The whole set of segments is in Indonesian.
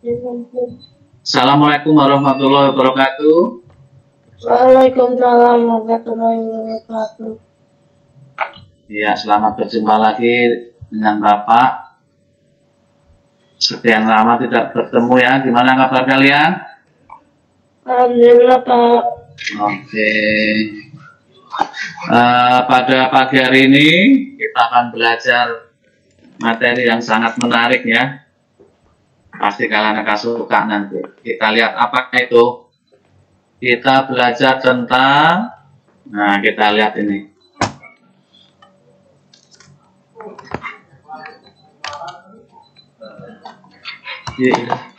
Assalamualaikum warahmatullahi wabarakatuh. Waalaikumsalam warahmatullahi wabarakatuh. Ya, selamat berjumpa lagi dengan Bapak. Sekian lama tidak bertemu ya. Gimana kabar kalian? Alhamdulillah Pak. Oke. Eh, pada pagi hari ini kita akan belajar materi yang sangat menarik ya. Pasti kalian akan suka nanti. Kita lihat apa itu. Kita belajar tentang, nah kita lihat ini. Iya.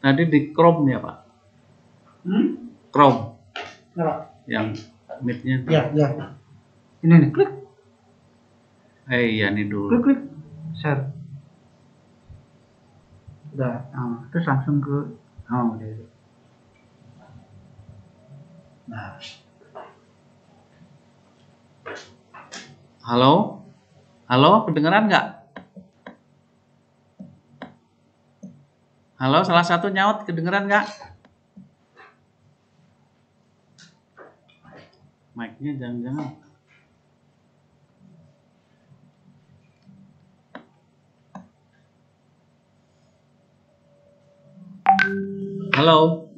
Tadi di Chrome ya Pak? Hmm? Chrome Apa? yang midnya. Ya, ya. Ini nih, klik, Eh iya nih klik, dulu. klik, share. Udah, ah, terus langsung ke, oh, udah. Nah, Halo? Halo, kedengeran nggak? Halo, salah satu nyaut, kedengeran nggak? Mic-nya jangan-jangan. Halo?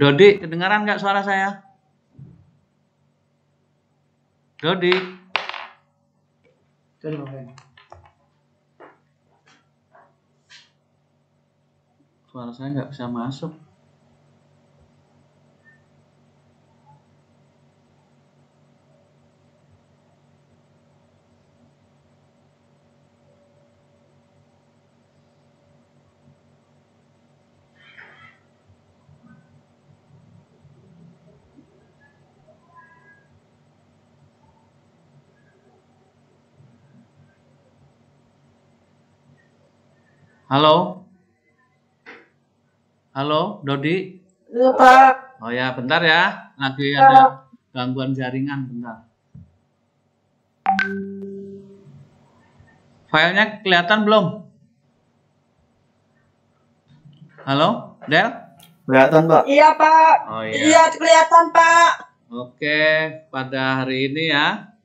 Dodi, kedengaran nggak suara saya? Dodi? cari Suara saya nggak bisa masuk. Halo? Halo, Dodi? Iya Pak. Oh ya, bentar ya. Lagi ada gangguan jaringan, bentar. Filenya kelihatan belum? Halo, Del? Kelihatan Pak. Iya Pak. Oh Iya kelihatan Pak. Oke, pada hari ini ya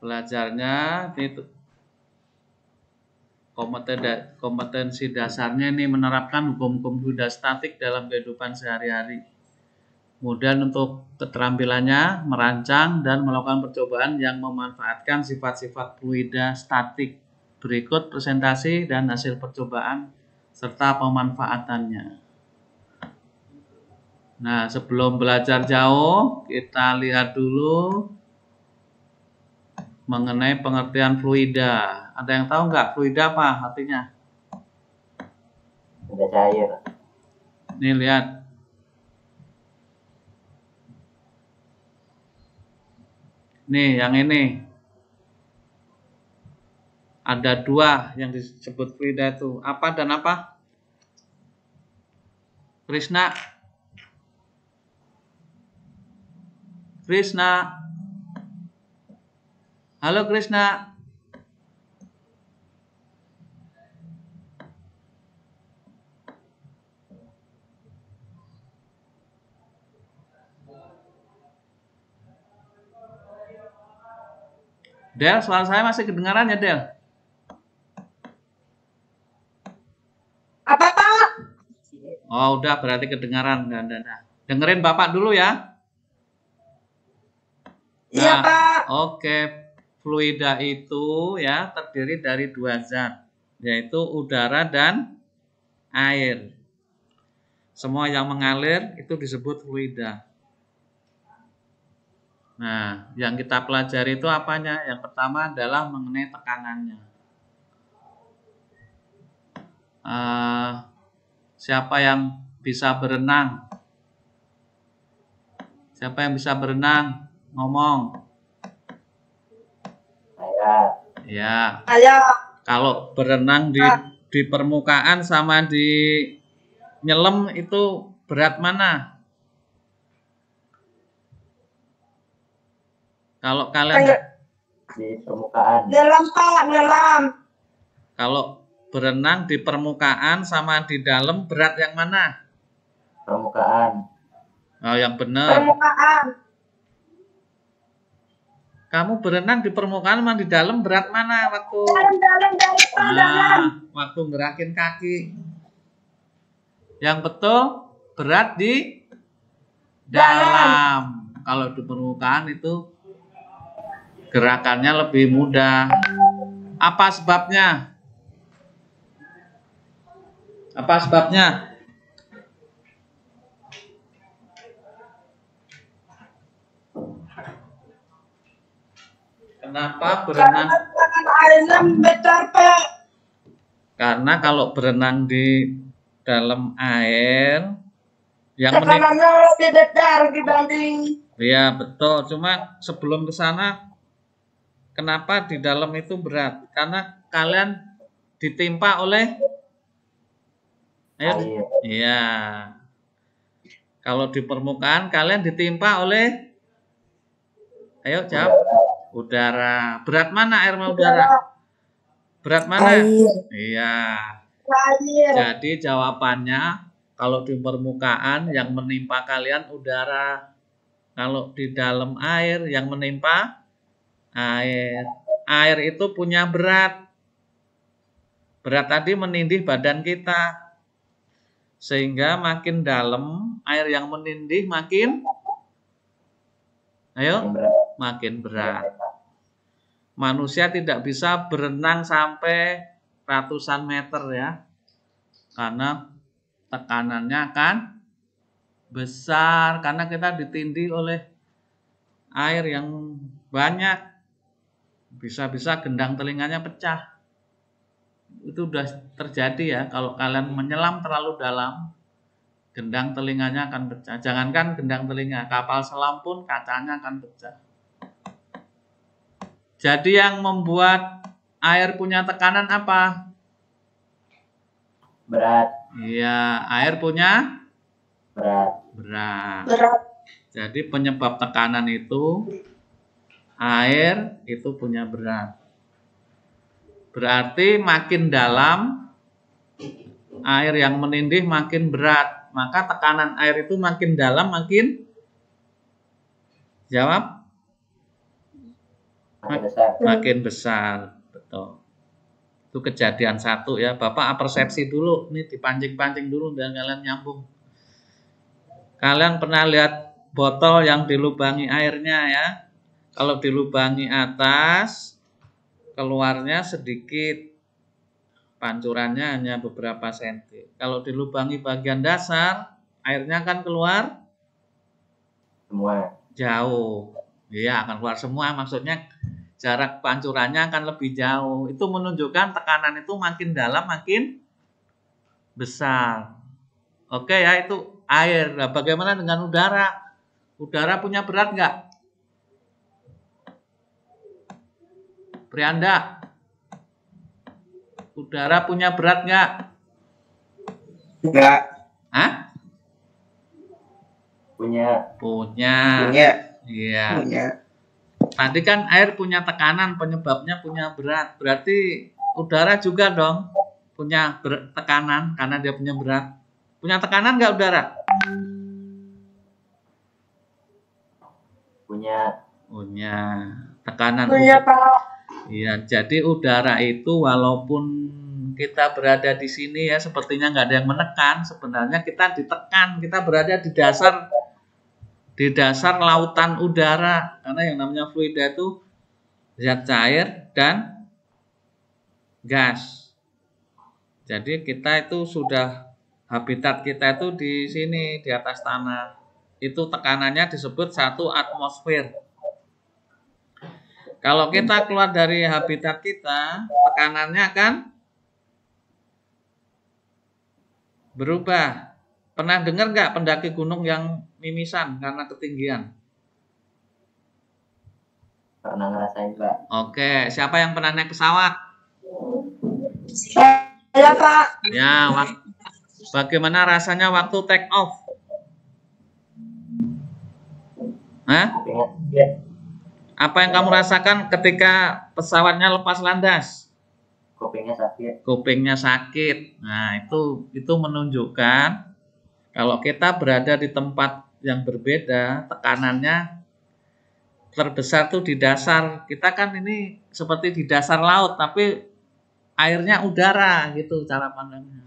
belajarnya itu kompeten da- kompetensi dasarnya ini menerapkan hukum-hukum hidrostatik dalam kehidupan sehari-hari. Kemudian untuk keterampilannya merancang dan melakukan percobaan yang memanfaatkan sifat-sifat fluida statik. Berikut presentasi dan hasil percobaan serta pemanfaatannya. Nah, sebelum belajar jauh, kita lihat dulu mengenai pengertian fluida. Ada yang tahu nggak fluida apa artinya? Udah cair. Nih lihat. Nih yang ini. Ada dua yang disebut fluida itu. Apa dan apa? Krishna. Krishna. Halo Krishna. Del, suara saya masih kedengaran ya Del? Apa Pak? Oh udah berarti kedengaran. Nah, nah, nah. Dengerin Bapak dulu ya. Iya Nah, Pak. Oke, fluida itu ya terdiri dari dua zat, yaitu udara dan air. Semua yang mengalir itu disebut fluida. Nah, yang kita pelajari itu apanya? Yang pertama adalah mengenai tekanannya. Uh, siapa yang bisa berenang? Siapa yang bisa berenang? Ngomong. Saya. Ya. Saya. Kalau berenang di di permukaan sama di nyelam itu berat mana? Kalau kalian di permukaan. Dalam Pak, dalam. Kalau berenang di permukaan sama di dalam berat yang mana? Permukaan. Oh, yang benar. Permukaan. Kamu berenang di permukaan sama di dalam berat mana waktu? Dalam, dalam, dalam, dalam. Nah, waktu gerakin kaki. Yang betul berat di dalam. Kalau di permukaan itu gerakannya lebih mudah. Apa sebabnya? Apa sebabnya? Kenapa berenang? Karena airnya besar, Pak. Karena kalau berenang di dalam air yang Tekanannya lebih besar dibanding ya betul cuma sebelum ke sana kenapa di dalam itu berat? Karena kalian ditimpa oleh Air. iya. Kalau di permukaan kalian ditimpa oleh ayo jawab. Udara. Berat mana air sama udara? Berat mana? Iya. Air. Jadi jawabannya kalau di permukaan yang menimpa kalian udara. Kalau di dalam air yang menimpa air. Air itu punya berat. Berat tadi menindih badan kita. Sehingga makin dalam air yang menindih makin Ayo, berat. makin berat. Manusia tidak bisa berenang sampai ratusan meter ya. Karena tekanannya akan besar karena kita ditindih oleh air yang banyak. Bisa-bisa gendang telinganya pecah. Itu sudah terjadi ya kalau kalian menyelam terlalu dalam gendang telinganya akan pecah. Jangankan gendang telinga, kapal selam pun kacanya akan pecah. Jadi yang membuat air punya tekanan apa? Berat. Iya, air punya Berat. berat. Berat. Jadi penyebab tekanan itu air itu punya berat. Berarti makin dalam air yang menindih makin berat, maka tekanan air itu makin dalam makin jawab Makin besar. makin besar. Betul. Itu kejadian satu ya. Bapak persepsi dulu, nih dipancing-pancing dulu biar kalian nyambung. Kalian pernah lihat botol yang dilubangi airnya ya? Kalau dilubangi atas, keluarnya sedikit. Pancurannya hanya beberapa senti. Kalau dilubangi bagian dasar, airnya akan keluar Semua. jauh. Iya, akan keluar semua. Maksudnya jarak pancurannya akan lebih jauh. Itu menunjukkan tekanan itu makin dalam makin besar. Oke ya, itu air. Nah, bagaimana dengan udara? Udara punya berat nggak? Prianda, udara punya berat nggak? Enggak Hah? Punya. Punya. punya Iya. punya Tadi kan air punya tekanan, penyebabnya punya berat. Berarti udara juga dong punya ber- tekanan karena dia punya berat. Punya tekanan nggak udara? Punya. Punya tekanan. Punya Pak. Iya, jadi udara itu walaupun kita berada di sini ya sepertinya nggak ada yang menekan, sebenarnya kita ditekan, kita berada di dasar di dasar lautan udara karena yang namanya fluida itu zat cair dan gas. Jadi kita itu sudah habitat kita itu di sini di atas tanah. Itu tekanannya disebut satu atmosfer. Kalau kita keluar dari habitat kita, tekanannya akan berubah. Pernah dengar nggak pendaki gunung yang mimisan karena ketinggian? Pernah ngerasain, Pak. Oke, siapa yang pernah naik pesawat? Saya Pak. Ya, bagaimana rasanya waktu take off? Hah? Sakit. Apa yang kamu rasakan ketika pesawatnya lepas landas? Kupingnya sakit. Kupingnya sakit. Nah, itu itu menunjukkan kalau kita berada di tempat yang berbeda, tekanannya terbesar tuh di dasar. Kita kan ini seperti di dasar laut, tapi airnya udara gitu cara pandangnya.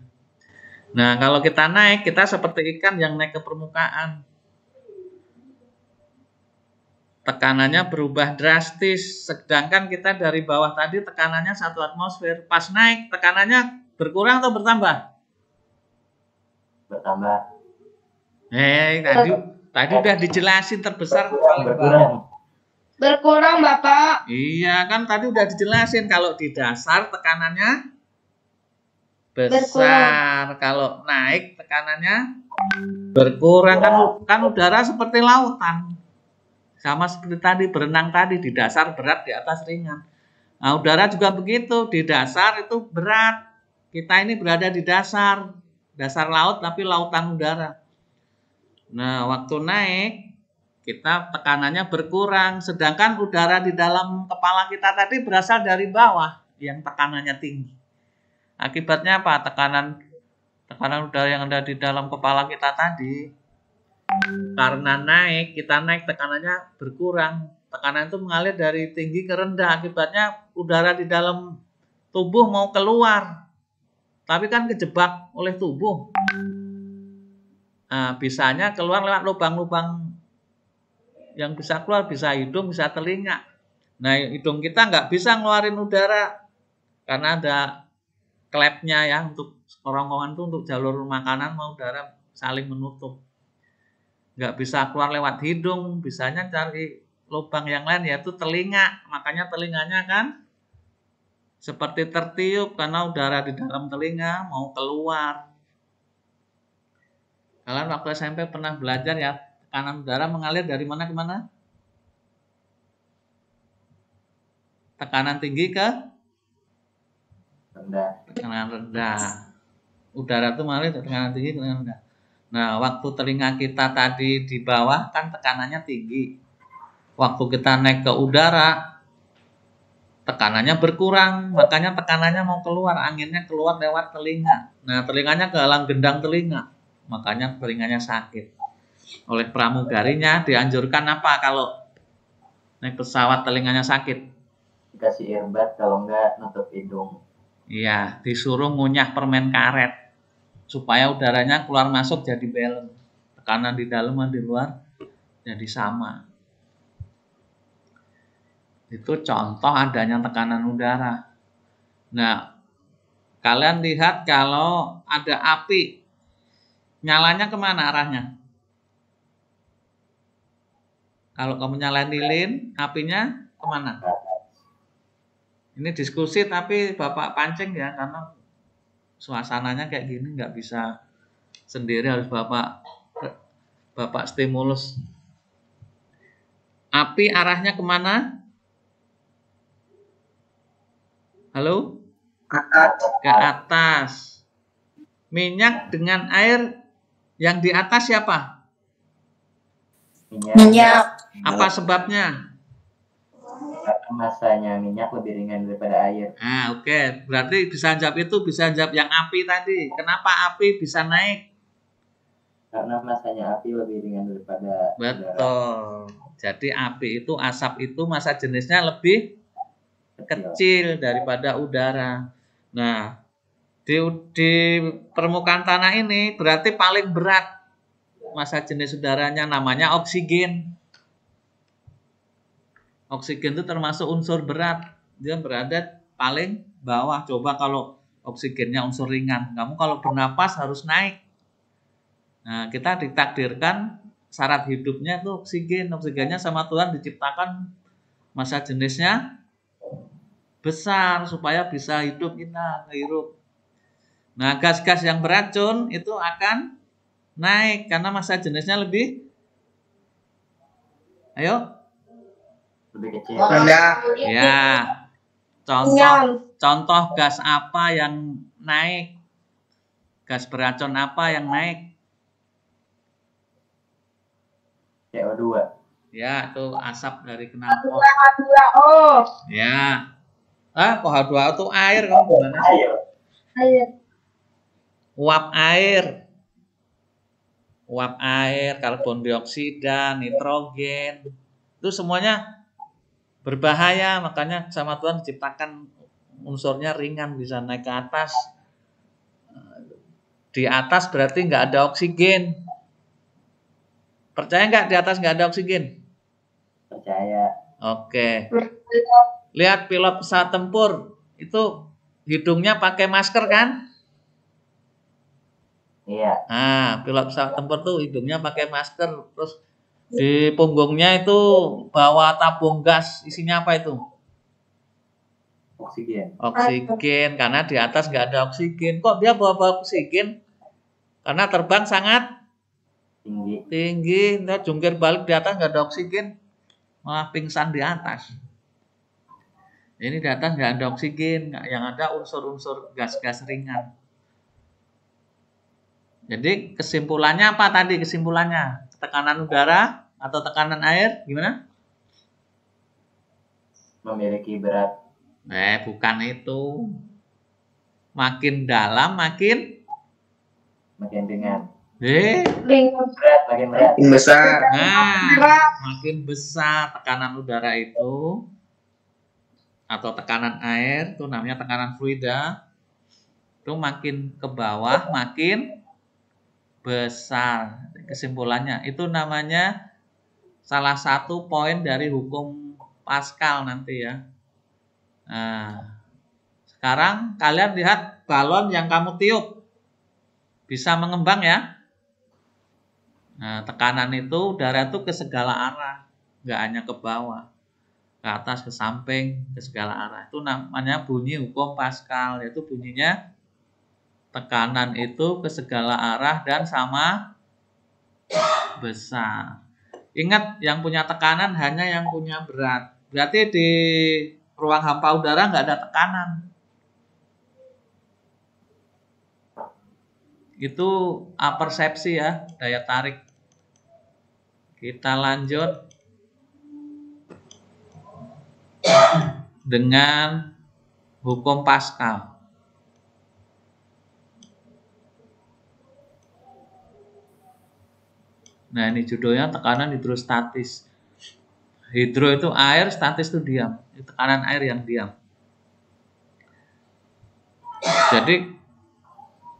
Nah, kalau kita naik, kita seperti ikan yang naik ke permukaan. Tekanannya berubah drastis, sedangkan kita dari bawah tadi tekanannya satu atmosfer. Pas naik, tekanannya berkurang atau bertambah? Bertambah. Eh, tadi tadi udah dijelasin terbesar paling bawah. Berkurang. Berkurang Bapak. Iya, kan tadi udah dijelasin kalau di dasar tekanannya besar, Berkurang. kalau naik tekanannya berkurang kan kan udara seperti lautan. Sama seperti tadi berenang tadi di dasar berat di atas ringan. Nah, udara juga begitu, di dasar itu berat. Kita ini berada di dasar, dasar laut tapi lautan udara. Nah, waktu naik kita tekanannya berkurang, sedangkan udara di dalam kepala kita tadi berasal dari bawah yang tekanannya tinggi. Akibatnya apa? Tekanan tekanan udara yang ada di dalam kepala kita tadi karena naik, kita naik tekanannya berkurang. Tekanan itu mengalir dari tinggi ke rendah. Akibatnya udara di dalam tubuh mau keluar. Tapi kan kejebak oleh tubuh. Nah, bisanya keluar lewat lubang-lubang yang bisa keluar bisa hidung, bisa telinga. Nah, hidung kita nggak bisa ngeluarin udara karena ada klepnya ya untuk kerongkongan itu untuk jalur makanan mau udara saling menutup. Nggak bisa keluar lewat hidung, bisanya cari lubang yang lain yaitu telinga. Makanya telinganya kan seperti tertiup karena udara di dalam telinga mau keluar. Kalian waktu SMP pernah belajar ya tekanan udara mengalir dari mana ke mana? Tekanan tinggi ke Rendah. tekanan rendah. Udara itu mengalir dari tekanan tinggi ke tekanan rendah. Nah, waktu telinga kita tadi di bawah kan tekanannya tinggi. Waktu kita naik ke udara, tekanannya berkurang, makanya tekanannya mau keluar, anginnya keluar lewat telinga. Nah, telinganya ke halang gendang telinga, makanya telinganya sakit. Oleh pramugarinya dianjurkan apa kalau naik pesawat telinganya sakit? Dikasih earbud kalau enggak nutup hidung. Iya, disuruh ngunyah permen karet supaya udaranya keluar masuk jadi balance. Tekanan di dalam dan di luar jadi sama. Itu contoh adanya tekanan udara. Nah, kalian lihat kalau ada api, nyalanya ke mana arahnya? Kalau kamu nyalain lilin, apinya ke mana? Ini diskusi tapi Bapak pancing ya karena suasananya kayak gini nggak bisa sendiri harus Bapak Bapak stimulus. Api arahnya ke mana? Halo? Ke atas. Minyak dengan air yang di atas siapa? Minyak. Minyak. Apa sebabnya? Masanya minyak lebih ringan daripada air. Ah, oke. Berarti bisa jawab itu bisa jawab yang api tadi. Kenapa api bisa naik? Karena masanya api lebih ringan daripada udara. Betul. Jadi api itu asap itu masa jenisnya lebih kecil daripada udara. Nah, di, di permukaan tanah ini berarti paling berat masa jenis udaranya namanya oksigen. Oksigen itu termasuk unsur berat. Dia berada paling bawah. Coba kalau oksigennya unsur ringan, kamu kalau bernapas harus naik. Nah, kita ditakdirkan syarat hidupnya itu oksigen. Oksigennya sama Tuhan diciptakan masa jenisnya besar supaya bisa hidup kita ngehirup. Nah, gas-gas yang beracun itu akan naik karena masa jenisnya lebih Ayo, Lebih kecil. Rendah. ya. Contoh contoh gas apa yang naik? Gas beracun apa yang naik? CO2. Ya, itu asap dari knalpot. H2O. Ya. Ah, kok H2O itu air kamu gimana? Ayo. Ayo. Uap air. Uap air, karbon dioksida, nitrogen. Itu semuanya berbahaya, makanya sama Tuhan diciptakan unsurnya ringan bisa naik ke atas. Di atas berarti nggak ada oksigen. Percaya nggak di atas nggak ada oksigen? Percaya. Oke. Lihat pilot pesawat tempur itu hidungnya pakai masker kan? Iya. Nah, pilot pesawat tempur tuh hidungnya pakai masker, terus di punggungnya itu bawa tabung gas, isinya apa itu? Oksigen. Oksigen, karena di atas nggak ada oksigen. Kok dia bawa bawa oksigen? Karena terbang sangat Tinggi. tinggi, dia jungkir balik di atas nggak ada oksigen, malah pingsan di atas. Ini di atas nggak ada oksigen, yang ada unsur-unsur gas-gas ringan. Jadi kesimpulannya apa tadi kesimpulannya? Tekanan udara atau tekanan air gimana? Memiliki berat. Eh, bukan itu. Makin dalam makin Makin ringan. eh. Berat. Makin berat. Besar. nah, makin besar tekanan udara itu atau tekanan air itu namanya tekanan fluida itu makin ke bawah makin besar. Kesimpulannya itu namanya salah satu poin dari hukum Pascal nanti ya. Nah sekarang kalian lihat balon yang kamu tiup. Bisa mengembang ya. Nah tekanan itu udara itu ke segala arah nggak hanya ke bawah ke atas ke samping ke segala arah. Itu namanya bunyi hukum Pascal yaitu bunyinya tekanan itu ke segala arah dan sama besar. Ingat yang punya tekanan hanya yang punya berat. Berarti di ruang hampa udara nggak ada tekanan. Itu apersepsi ya, daya tarik. Kita lanjut dengan hukum Pascal. Nah, ini judulnya tekanan hidrostatis. Hidro itu air, statis itu diam. Tekanan air yang diam. Jadi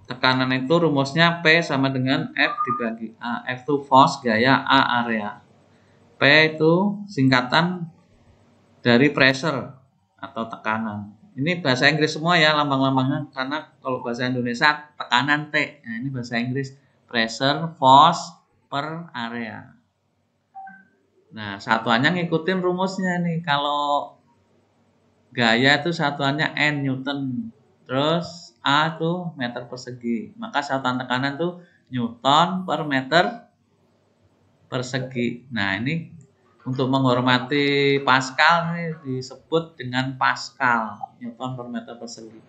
tekanan itu rumusnya P sama dengan F dibagi A. F itu force, gaya, A area. P itu singkatan dari pressure atau tekanan. Ini bahasa Inggris semua ya lambang-lambangnya karena kalau bahasa Indonesia tekanan T. Nah, ini bahasa Inggris pressure, force per area. Nah, satuannya ngikutin rumusnya nih. Kalau gaya itu satuannya N Newton. Terus A tuh meter persegi. Maka satuan tekanan tuh Newton per meter persegi. Nah, ini untuk menghormati Pascal ini disebut dengan Pascal, Newton per meter persegi.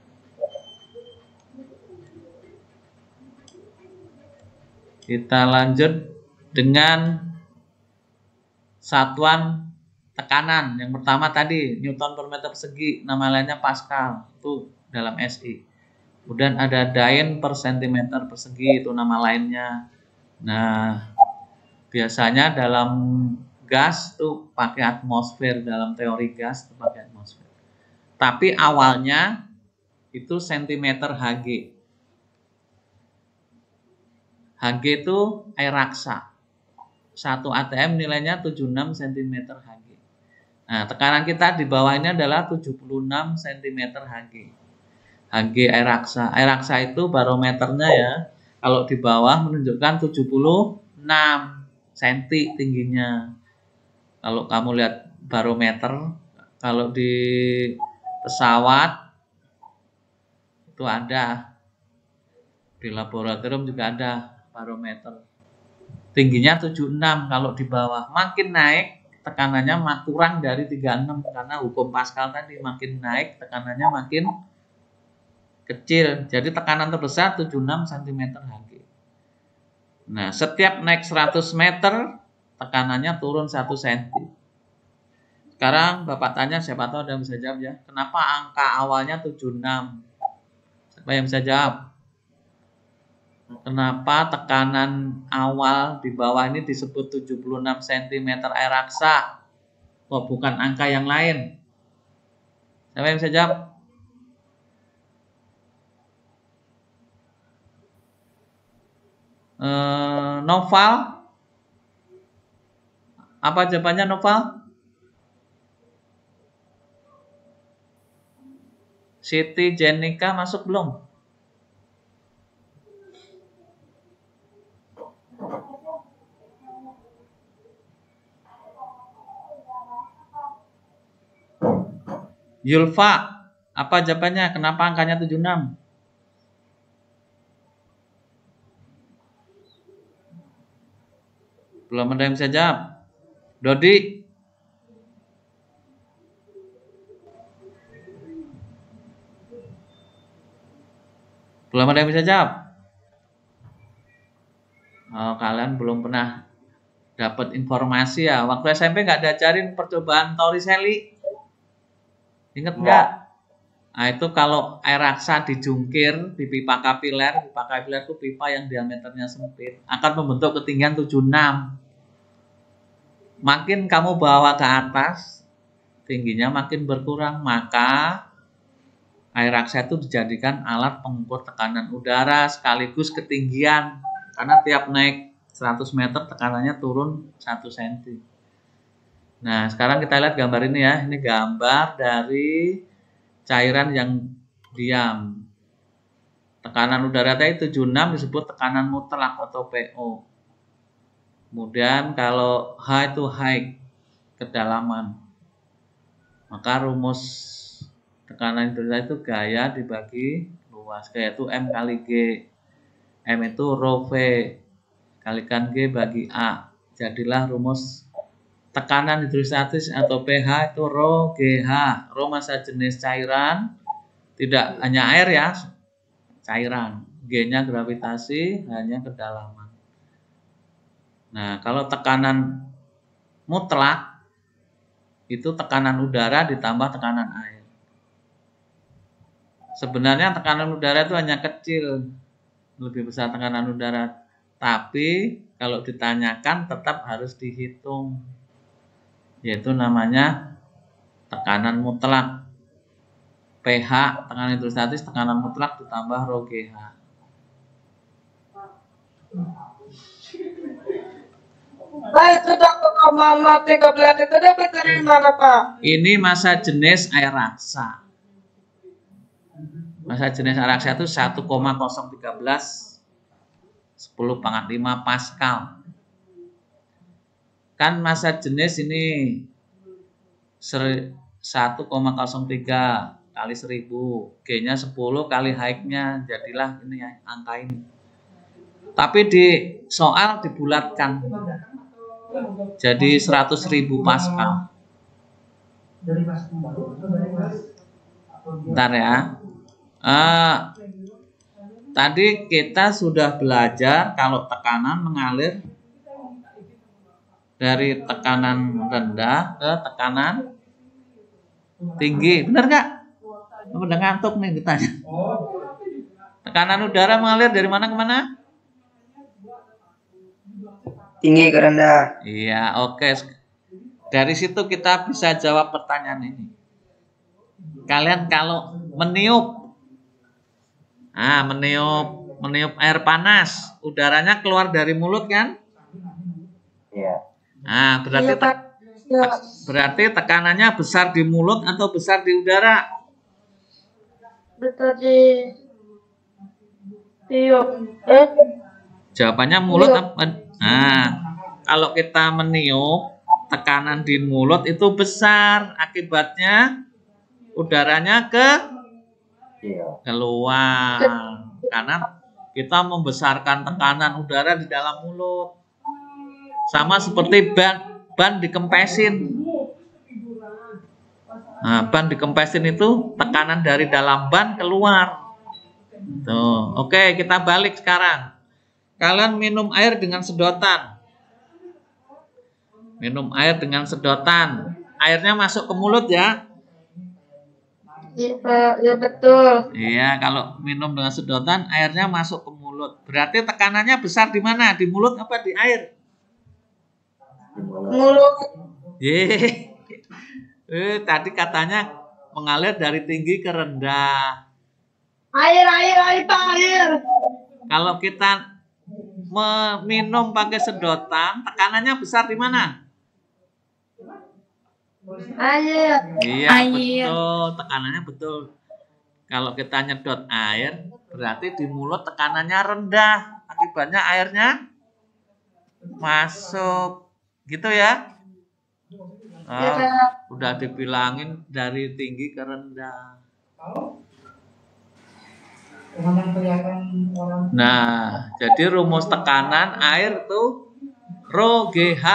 Kita lanjut dengan satuan tekanan. Yang pertama tadi Newton per meter persegi, nama lainnya Pascal, itu dalam SI. Kemudian ada Dain per centimeter persegi, itu nama lainnya. Nah, biasanya dalam gas tuh pakai atmosfer dalam teori gas tuh pakai atmosfer. Tapi awalnya itu sentimeter Hg. Hg itu air raksa. 1 atm nilainya 76 cm Hg. Nah, tekanan kita di bawah ini adalah 76 cm Hg. Hg air raksa. Air raksa itu barometernya ya. Kalau di bawah menunjukkan 76 cm tingginya. Kalau kamu lihat barometer, kalau di pesawat itu ada. Di laboratorium juga ada barometer. Tingginya 76 kalau di bawah. Makin naik tekanannya kurang dari 36 karena hukum Pascal tadi makin naik tekanannya makin kecil. Jadi tekanan terbesar 76 cm Hg. Nah, setiap naik 100 meter tekanannya turun 1 cm. Sekarang Bapak tanya siapa tahu ada yang bisa jawab ya. Kenapa angka awalnya 76? Siapa yang bisa jawab? Kenapa tekanan awal di bawah ini disebut 76 cm air raksa? Kok bukan angka yang lain? Siapa yang bisa jawab? Eh, Noval? Apa jawabannya Noval? Siti Jenika masuk belum? Yulfa, apa jawabannya? Kenapa angkanya 76? Belum ada yang bisa jawab. Dodi, belum ada yang bisa jawab. Oh, kalian belum pernah dapat informasi ya. Waktu SMP nggak diajarin percobaan Torricelli. Ingat nggak? Nah itu kalau air raksa dijungkir di pipa kapiler, pipa kapiler itu pipa yang diameternya sempit, akan membentuk ketinggian 76. Makin kamu bawa ke atas, tingginya makin berkurang, maka air raksa itu dijadikan alat pengukur tekanan udara sekaligus ketinggian. Karena tiap naik 100 meter tekanannya turun 1 cm. Nah, sekarang kita lihat gambar ini ya. Ini gambar dari cairan yang diam. Tekanan udara tadi 76 disebut tekanan mutlak atau PO. Kemudian kalau H itu high, kedalaman. Maka rumus tekanan udara itu gaya dibagi luas. Gaya itu M kali G. M itu rho V kalikan G bagi A. Jadilah rumus tekanan hidrostatis atau pH itu rho GH. Rho massa jenis cairan, tidak hanya air ya, cairan. G-nya gravitasi, hanya kedalaman. Nah, kalau tekanan mutlak itu tekanan udara ditambah tekanan air. Sebenarnya tekanan udara itu hanya kecil, lebih besar tekanan udara. Tapi kalau ditanyakan tetap harus dihitung yaitu namanya tekanan mutlak pH tekanan hidrostatis tekanan mutlak ditambah rho GH Pak itu mama 13 itu dapat dari mana Pak? ini masa jenis air raksa masa jenis air raksa itu 1,013 10 pangkat 5 Pascal. Kan masa jenis ini 1,03 kali 1000 G-nya 10 kali height-nya jadilah ini ya, angka ini. Tapi di soal dibulatkan. Jadi 100.000 Pascal. Bentar ya Eh, tadi kita sudah belajar kalau tekanan mengalir dari tekanan rendah ke tekanan tinggi. Benar nggak? Udah ngantuk nih ditanya. Tekanan udara mengalir dari mana ke mana? Tinggi ke rendah. Iya, oke. Dari situ kita bisa jawab pertanyaan ini. Kalian kalau meniup, ah meniup, meniup air panas, udaranya keluar dari mulut kan? Iya. Nah, berarti Iya, tek- tek- berarti tekanannya besar di mulut atau besar di udara? Betul di Iya. Eh, Jawabannya mulut apa? Nah, kalau kita meniup, tekanan di mulut itu besar. Akibatnya udaranya ke Iya. Keluar. Karena kita membesarkan tekanan udara di dalam mulut. Sama seperti ban ban dikempesin. Nah, ban dikempesin itu tekanan dari dalam ban keluar. Tuh, oke kita balik sekarang. Kalian minum air dengan sedotan. Minum air dengan sedotan. Airnya masuk ke mulut ya. Iya. Iya, betul. Iya, kalau minum dengan sedotan airnya masuk ke mulut. Berarti tekanannya besar di mana? Di mulut apa di air? Mulut. Mulut. Ye. Eh, tadi katanya mengalir dari tinggi ke rendah. Air, air, air, Pak, air. Kalau kita meminum pakai sedotan, tekanannya besar di mana? Air. Iya, Air. betul. Tekanannya betul. Kalau kita nyedot air, berarti di mulut tekanannya rendah. Akibatnya airnya masuk. Gitu ya? Iya, Pak. udah dibilangin dari tinggi ke rendah. Nah, jadi rumus tekanan air tuh rho GH.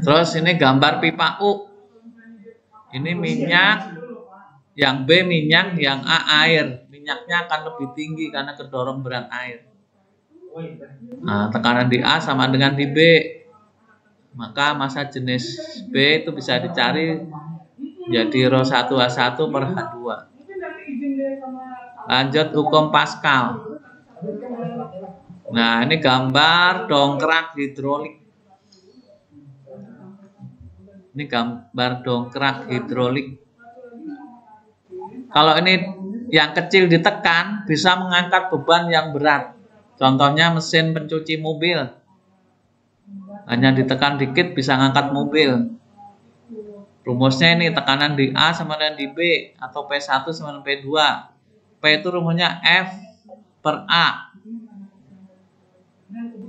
Terus ini gambar pipa U. Ini minyak, yang B minyak, yang A air. Minyaknya akan lebih tinggi karena kedorong berat air. Nah, tekanan di A sama dengan di B. Maka massa jenis B itu bisa dicari jadi rho 1 H1 per H2. Lanjut hukum Pascal. Nah, ini gambar dongkrak hidrolik. Ini gambar dongkrak hidrolik. Kalau ini yang kecil ditekan bisa mengangkat beban yang berat. Contohnya mesin pencuci mobil. Hanya ditekan dikit bisa ngangkat mobil. Rumusnya ini tekanan di A sama dengan di B atau P1 sama dengan P2. P itu rumusnya F per A.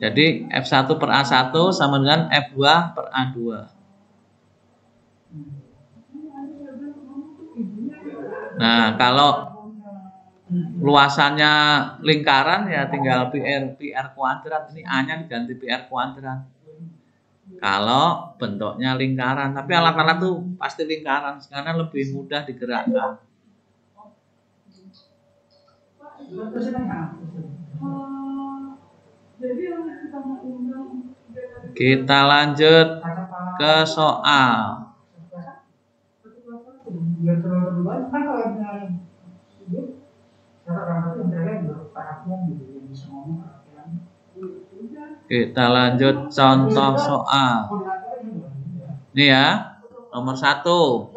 Jadi F1 per A1 sama dengan F2 per A2. Nah, kalau luasannya lingkaran ya tinggal PR PR kuadrat ini A-nya diganti PR kuadrat. Kalau bentuknya lingkaran, tapi alat-alat tuh pasti lingkaran karena lebih mudah digerakkan. Kita lanjut ke soal. Kita lanjut contoh soal. Ini ya, nomor satu.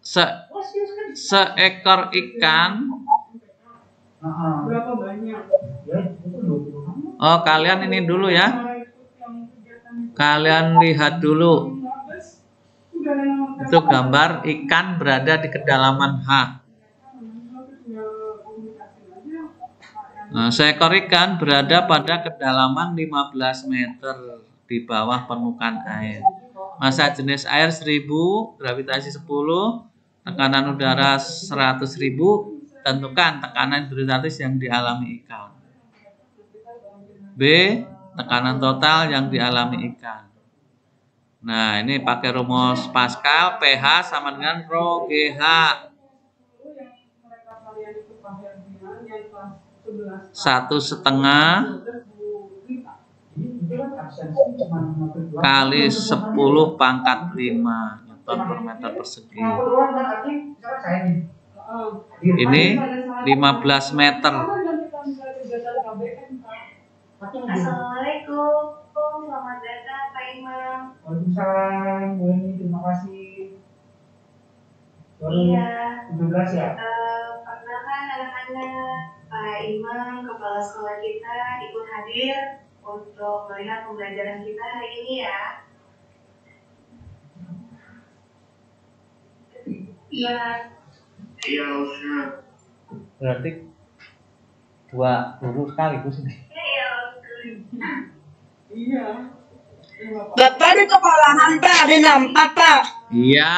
Se seekor ikan. Oh, kalian ini dulu ya. Kalian lihat dulu. Itu gambar ikan berada di kedalaman H. Nah, seekor ikan berada pada kedalaman 15 meter di bawah permukaan air. Massa jenis air 1000, gravitasi 10, tekanan udara 100.000, tentukan tekanan hidrostatis yang dialami ikan. B. Tekanan total yang dialami ikan. Nah, ini pakai rumus Pascal, pH sama dengan rho GH. Satu setengah kali 10 pangkat 5 Newton per meter persegi. Ini 15 meter. Assalamualaikum, selamat datang Pak Imam. Waalaikumsalam, Bu Eni, terima kasih. Iya, 17 ya? eh, perkenalkan anak-anak Pak Imam, kepala sekolah kita ikut hadir untuk melihat pembelajaran kita hari ini ya. Iya. Iya. Berarti dua guru sekaligus nih. Iya, Ustaz. Bapak di kepalahan Pak, ada nampak Pak. Iya, ya?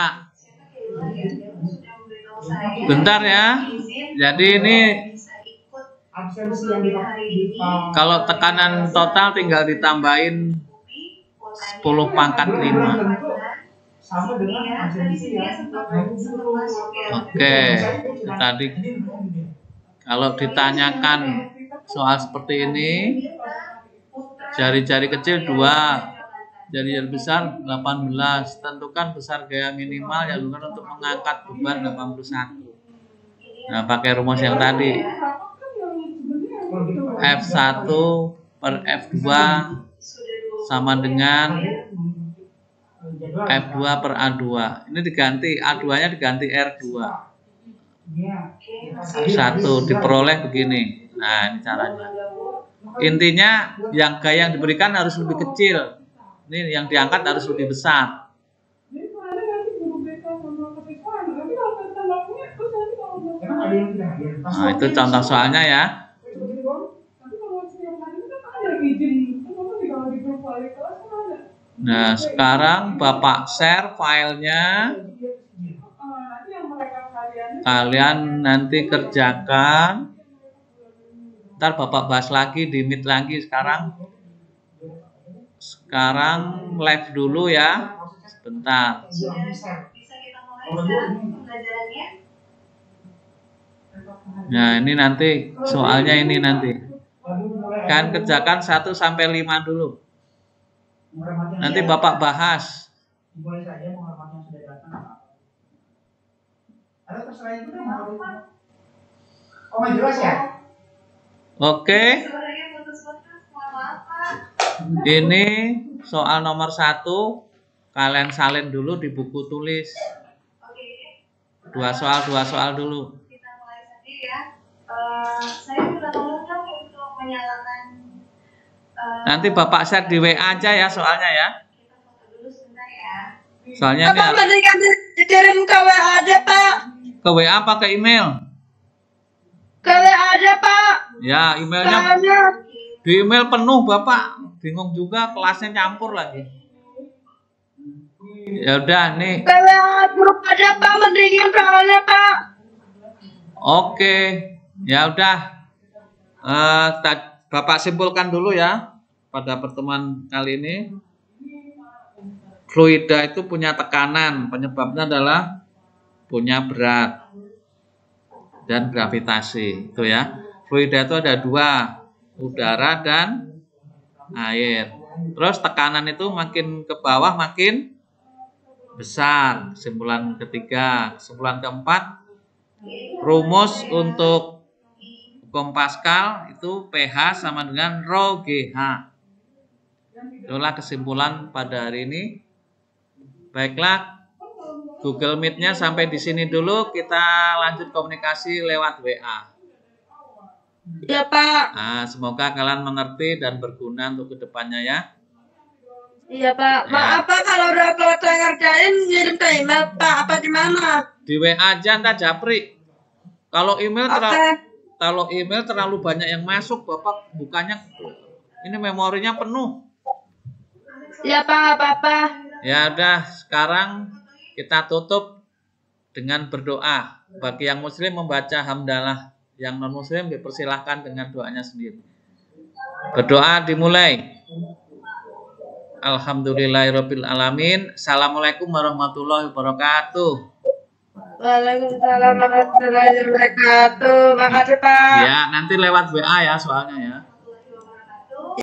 Bentar ya. Jadi ini kalau tekanan total tinggal ditambahin 10 pangkat 5. Sama dengan ya. Oke, tadi kalau ditanyakan soal seperti ini, jari-jari kecil dua, jari-jari besar 18. Tentukan besar gaya minimal yang dilakukan untuk mengangkat beban 81. Nah, pakai rumus yang tadi. Kalau gitu, F1 per F2 sama dengan. F2 per A2. Ini diganti, A2-nya diganti R2. Iya. Satu diperoleh begini. Nah, ini caranya. Intinya yang gaya yang diberikan harus lebih kecil. Ini yang diangkat harus lebih besar. Nah, itu contoh soalnya ya. Nah, sekarang Bapak share filenya. Kalian nanti kerjakan. Ntar Bapak bahas lagi di meet lagi sekarang. Sekarang live dulu ya. Sebentar. Nah, ini nanti soalnya ini nanti. Kan kerjakan 1 sampai 5 dulu. Nanti Bapak bahas. boleh saja menghormati yang sudah datang. Atau terserah itu mau. Oh, nggak jelas ya? Oke, Pak. ini soal nomor satu. Kalian salin dulu di buku tulis. Oke, Dua soal, dua soal dulu. kita mulai saja ya. Eh, saya minta tolong dong untuk menyalakan Nanti Bapak share di WA aja ya soalnya ya. ya. Soalnya ini Bapak mendingan dikirim ke WA aja Pak. ke WA apa ke email? Ke WA aja Pak. Ya, emailnya Soalnya di email penuh Bapak. Bingung juga kelasnya campur lagi. Ya udah nih. ke WA grup aja Pak, mendingan soalnya Pak. Oke, ya udah. Eh, ta- Bapak simpulkan dulu ya pada pertemuan kali ini. Fluida itu punya tekanan, penyebabnya adalah punya berat dan gravitasi, itu ya. Fluida itu ada dua, udara dan air. Terus tekanan itu makin ke bawah makin besar. Kesimpulan ketiga, kesimpulan keempat, rumus untuk hukum Pascal itu pH sama dengan rho GH. Itulah kesimpulan pada hari ini. Baiklah, Google Meet-nya sampai di sini dulu. Kita lanjut komunikasi lewat WA. Ya Pak. Nah, semoga kalian mengerti dan berguna untuk ke depannya ya. Iya Pak. Maaf Pak kalau udah selesai ngerjain ngirim ke email Pak. Apa di mana? Di WA aja entah japri. Kalau email Oke. terlalu kalau email terlalu banyak yang masuk, Bapak bukannya ini memorinya penuh. Iya Pak, apa-apa. Ya udah, sekarang kita tutup dengan berdoa. Bagi yang muslim membaca hamdalah, yang non muslim dipersilahkan dengan doanya sendiri. Berdoa dimulai. Alhamdulillahirabbil alamin. Assalamualaikum warahmatullahi wabarakatuh. Waalaikumsalam warahmatullahi wabarakatuh. Makasih Pak. Ya, nanti lewat WA ya soalnya ya.